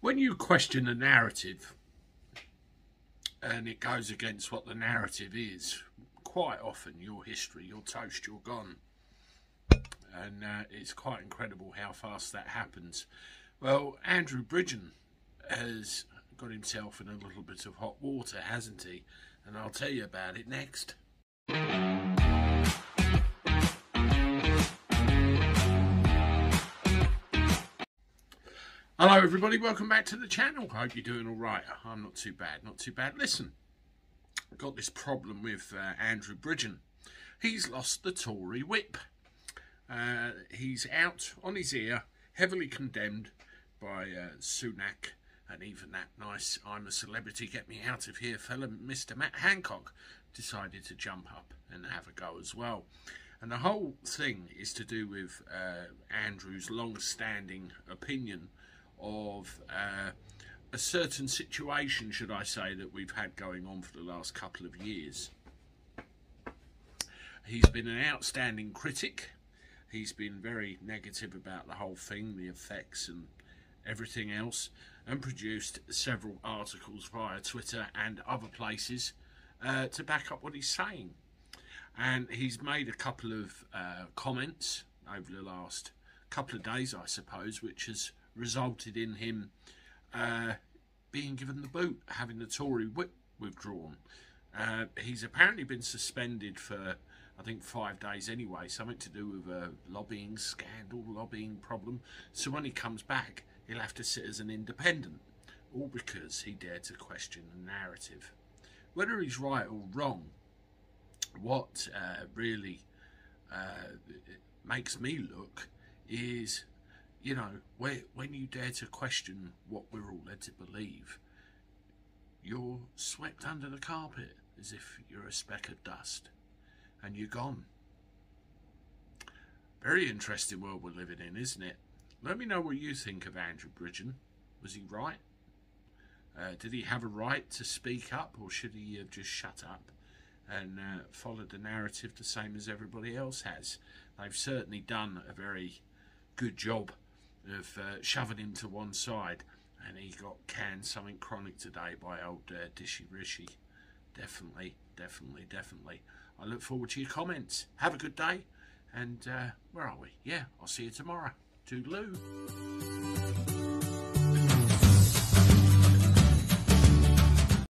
when you question a narrative and it goes against what the narrative is, quite often you're history, you're toast, you're gone. And uh, it's quite incredible how fast that happens. Well, Andrew Bridgen has got himself in a little bit of hot water, hasn't he? And I'll tell you about it next. Hello, everybody. Welcome back to the channel. I Hope you're doing all right. I'm not too bad. Not too bad. Listen, I've got this problem with uh, Andrew Bridgen. He's lost the Tory whip. Uh, he's out on his ear, heavily condemned by uh, Sunak and even that nice I'm a celebrity, get me out of here fella, Mr. Matt Hancock, decided to jump up and have a go as well. And the whole thing is to do with uh, Andrew's long standing opinion of uh, a certain situation, should I say, that we've had going on for the last couple of years. He's been an outstanding critic. He's been very negative about the whole thing, the effects and everything else, and produced several articles via Twitter and other places uh, to back up what he's saying. And he's made a couple of uh, comments over the last couple of days, I suppose, which has resulted in him uh, being given the boot, having the Tory whip withdrawn. Uh, he's apparently been suspended for, I think, five days anyway, something to do with a lobbying scandal, lobbying problem. So when he comes back, he'll have to sit as an independent, all because he dared to question the narrative. Whether he's right or wrong, what uh, really uh, makes me look is you know, where, when you dare to question what we're all led to believe, you're swept under the carpet as if you're a speck of dust and you're gone. Very interesting world we're living in, isn't it? Let me know what you think of Andrew Bridgen. Was he right? Uh, did he have a right to speak up or should he have just shut up and uh, followed the narrative the same as everybody else has? They've certainly done a very good job of uh, shoving him to one side, and he got canned something chronic today by old uh, Dishy Rishi. Definitely, definitely, definitely. I look forward to your comments. Have a good day, and uh, where are we? Yeah, I'll see you tomorrow. Toodaloo.